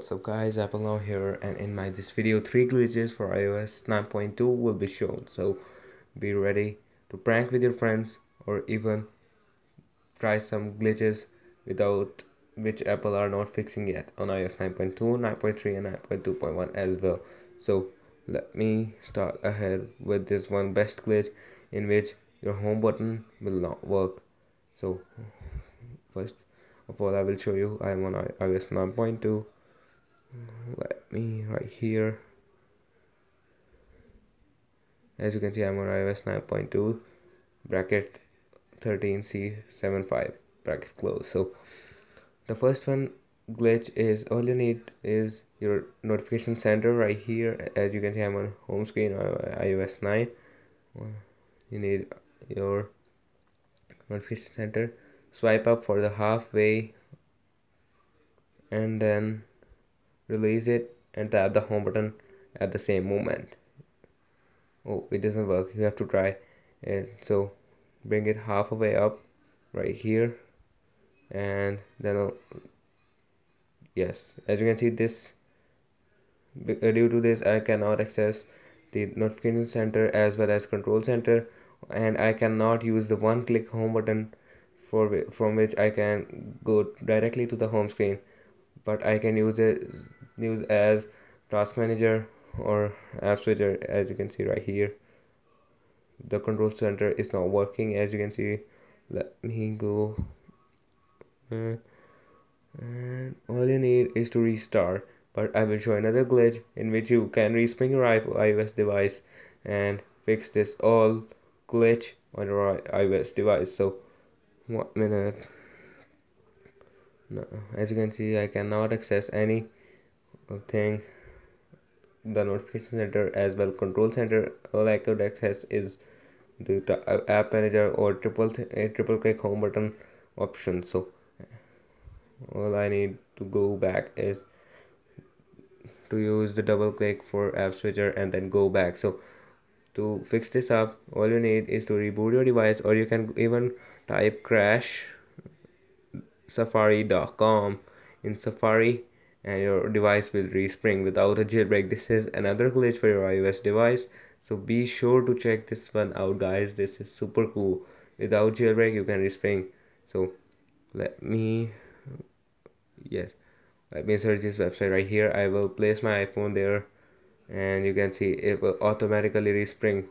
what's up guys? Apple now here and in my this video three glitches for ios 9.2 will be shown. So be ready to prank with your friends or even try some glitches without which apple are not fixing yet on ios 9.2 9.3 and 9.2.1 as well. So let me start ahead with this one best glitch in which your home button will not work. So first of all I will show you I'm on iOS 9.2 let me right here. As you can see I'm on iOS 9.2 bracket 13c75 bracket close. So the first one glitch is all you need is your notification center right here. As you can see I'm on home screen iOS 9 you need your notification center. Swipe up for the halfway. And then release it and tap the home button at the same moment. Oh it doesn't work. You have to try so bring it halfway up right here. And then uh, yes. As you can see this uh, due to this I cannot access the notification center as well as control center. And I cannot use the one click home button for from which I can go directly to the home screen. But I can use it use as task manager or app switcher as you can see right here. The control center is not working as you can see. Let me go uh, and all you need is to restart. But I will show another glitch in which you can respring your iOS device and fix this all glitch on your iOS device. So one minute. No, as you can see I cannot access any thing. The notification center as well control center all I could access is the uh, app manager or triple triple click home button option. So all I need to go back is to use the double click for app switcher and then go back. So to fix this up all you need is to reboot your device or you can even type crash safari.com in safari and your device will respring without a jailbreak. This is another glitch for your ios device. So be sure to check this one out guys. This is super cool. Without jailbreak you can respring. So let me yes. Let me search this website right here. I will place my iphone there and you can see it will automatically respring.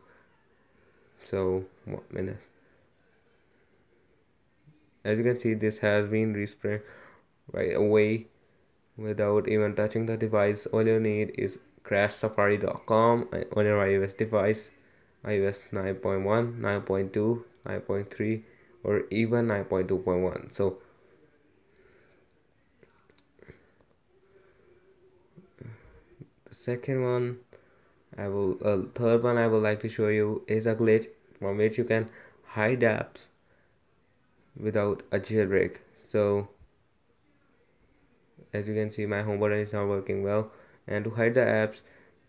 So one minute. As you can see this has been respring right away without even touching the device all you need is crashsafari.com on your ios device ios 9.1 9.2 9.3 or even 9.2.1 so the second one I will uh, third one I would like to show you is a glitch from which you can hide apps without a jailbreak. So as you can see my home button is not working well and to hide the apps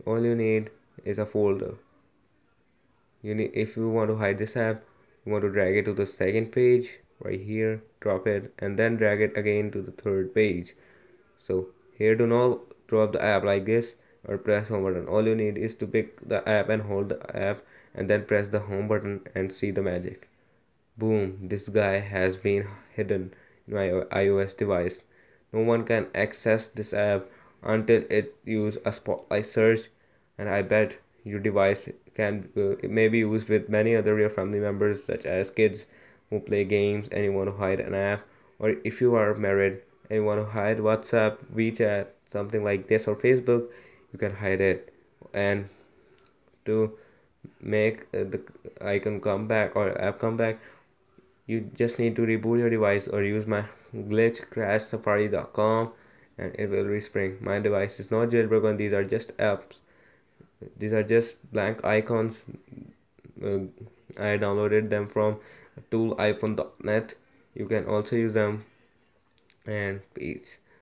all you need is a folder. You need if you want to hide this app you want to drag it to the second page right here drop it and then drag it again to the third page. So here do not drop the app like this or press home button. All you need is to pick the app and hold the app and then press the home button and see the magic. Boom this guy has been hidden in my ios device no one can access this app until it use a spotlight search and i bet your device can uh, it may be used with many other your family members such as kids who play games anyone who hide an app or if you are married anyone who hide whatsapp wechat something like this or facebook you can hide it. And to make uh, the icon come back or app come back you just need to reboot your device or use my glitch crash safari.com and it will respring. My device is not jailbroken. These are just apps. These are just blank icons. Uh, i downloaded them from tooliphone.net you can also use them. And peace